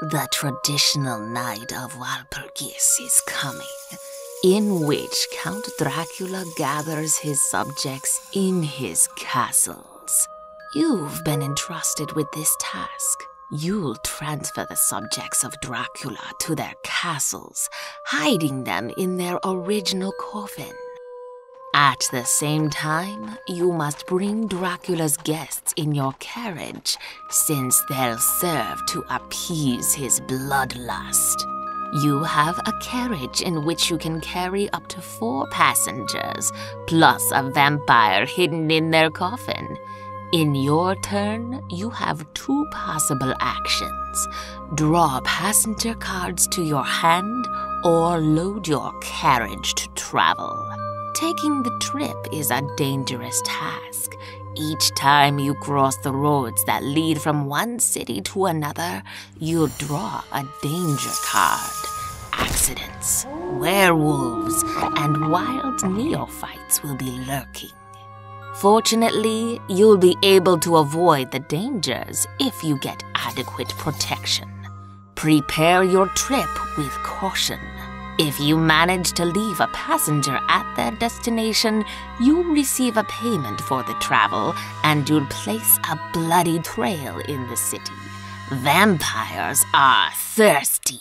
The traditional night of Walpurgis is coming, in which Count Dracula gathers his subjects in his castles. You've been entrusted with this task. You'll transfer the subjects of Dracula to their castles, hiding them in their original coffin. At the same time, you must bring Dracula's guests in your carriage, since they'll serve to appease his bloodlust. You have a carriage in which you can carry up to four passengers, plus a vampire hidden in their coffin. In your turn, you have two possible actions draw passenger cards to your hand, or load your carriage to travel. Taking the trip is a dangerous task. Each time you cross the roads that lead from one city to another, you'll draw a danger card. Accidents, werewolves, and wild neophytes will be lurking. Fortunately, you'll be able to avoid the dangers if you get adequate protection. Prepare your trip with caution. If you manage to leave a passenger at their destination, you'll receive a payment for the travel and you'll place a bloody trail in the city. Vampires are thirsty.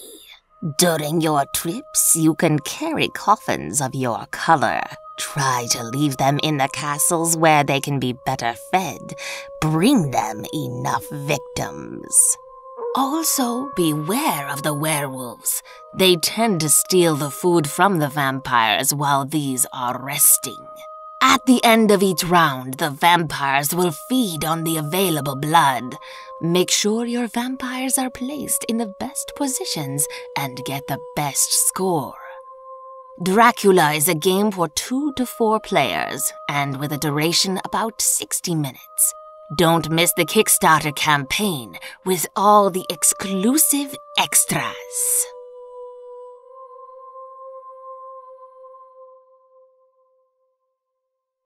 During your trips, you can carry coffins of your color. Try to leave them in the castles where they can be better fed. Bring them enough victims. Also, beware of the werewolves. They tend to steal the food from the vampires while these are resting. At the end of each round, the vampires will feed on the available blood. Make sure your vampires are placed in the best positions and get the best score. Dracula is a game for two to four players and with a duration about 60 minutes. Don't miss the Kickstarter campaign with all the exclusive extras.